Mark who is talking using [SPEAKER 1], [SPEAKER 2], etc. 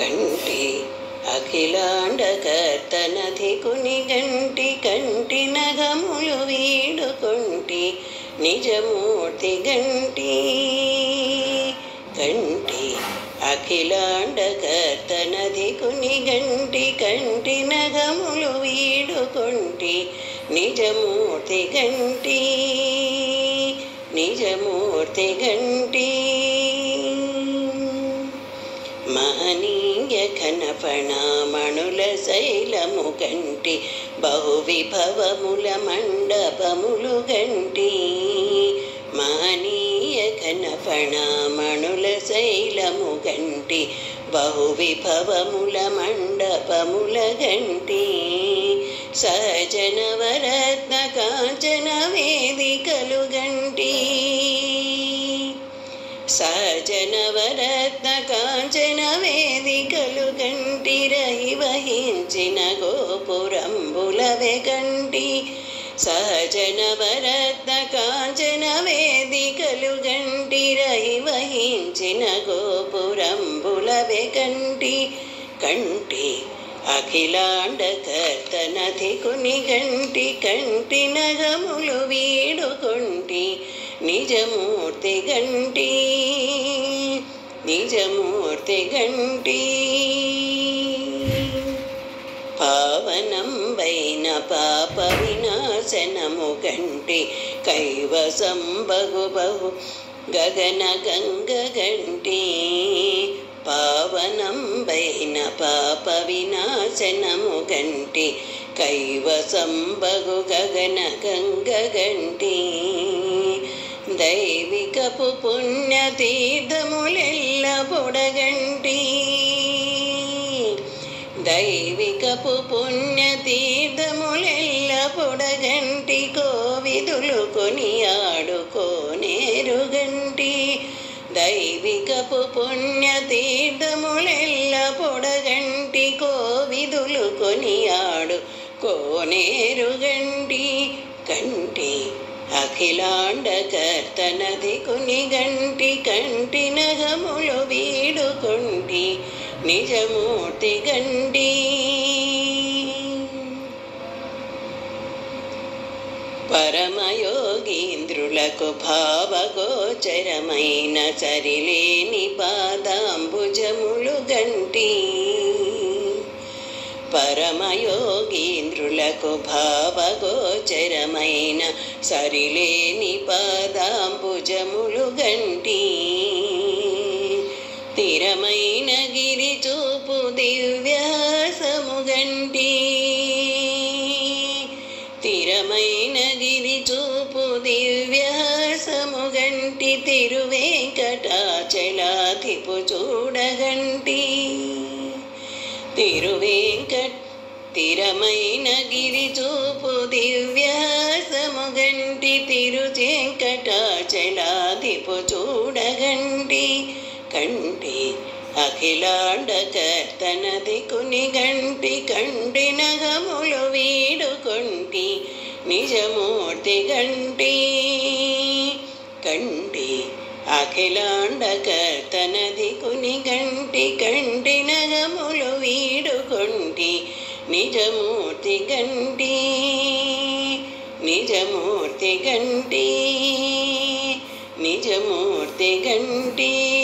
[SPEAKER 1] కంటి అఖిలాండకర్తనధి కునిగంటి కంటి నగములు వీడుకొంటి నిజమూర్తి గంటి. కంటి అఖిలాండకర్తనధి కునిగంటి కంటి నగములు వీడుకొంటి నిజమూర్తి గంటి. నిజమూర్తి గంటి. మహనీయ ఘనపణామణుల శైలము గంటి బహువిభవముల మండపములు గంటి మహనీయ ఘనపణామణుల శైలము గంటి బహువిభవముల మండపముల గంటి సహజనవరత్న కాంచన వేదికలు గంటి సహజనవరత్న కాంచన వేదికలు గంటి రహి వహించిన గోపురంబుల వెగంటి సహజనవరత్న కాంచన వేదికలు గంటి రహి వహించిన గోపురంబుల వెగంటి కంటి అఖిలాండకర్తనధి కుని గంటి కంటి నగములు వీడుకొంటి నిజమూర్తి గంటి నిజమూర్తి గంటి. పావనం వైన పాప వినాశనము గంటి కైవసం బహు బహు గగన గంగ గంటి. పావనం వైన పాప వినాశనము గంటి కైవసం బహు గగన గంగ గంటి. దైవికపు పుణ్యతీర్థములెల్ల పొడగంటి దైవికపు పుణ్యతీర్థములెల్ల పొడగంటి కోవిదులు కొనియాడుకోనేరుగంటి దైవికపు పుణ్యతీర్థములెల్ల పొడగంటి కోవిదులు కొనియాడు కోనేరుగంటి కంటి అఖిలాండకర్తనది కుని గంటి కంటి నగములు వీడుకొంటి నిజమూర్తి గండి పరమయోగీంద్రులకు భావగోచరమైన సరిలేని పాదాంబుజములు గంటి. పరమయోగీంద్రులకు భావగోచరమైన సరిలేని పాదాంబుజములు గంటి. స్థిరమైన గిరి చూపు దివ్యాసము గంటి. స్థిరమైన గిరి చూపు దివ్యాసము గంటి. తిరువేంకటాచలాధిపు చూడగంటి. తిరువేంకట స్థిరమైన గిరి చూపు దివ్యాసము గంటి తిరుచెంకటాచలాధిపు చూడగంటి కంటి అఖిలాండకర్తనది కుని గంటి కంటి నగములు వీడుకొంటి నిజమూర్తి గంటి కంటి అఖిలాండకర్తనది కుని గంటి కంటి నగములు వీడుకొంటి నిజమూర్తి గంటి నిజమూర్తి గంటి నిజమూర్తి గంటీ.